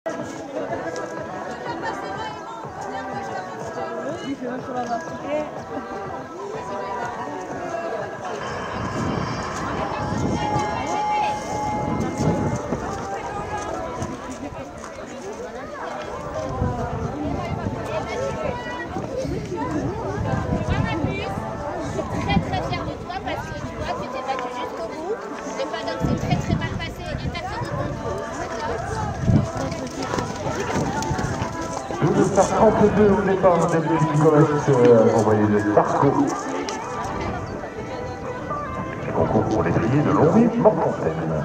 très très fière de toi parce que tu vois que tu t'es battu jusqu'au bout. Le paddock s'est très très mal passé et t'as tour. Nous de par 32 au départ des Nicolas envoyé de Sarko. Concours pour les filles de Longwy, Morfontaine.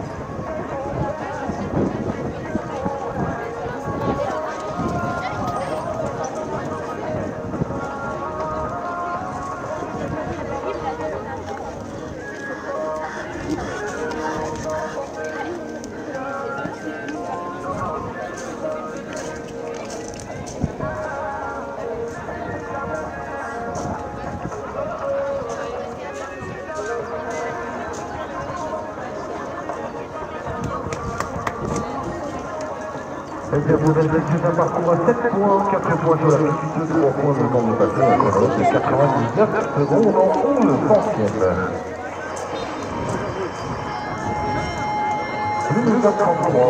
Eh bien, vous avez un parcours à 7 points, 4 points sur la petite, 3 points le temps de passer, un chrono de 99 secondes en 11 centièmes. Nous nous 33.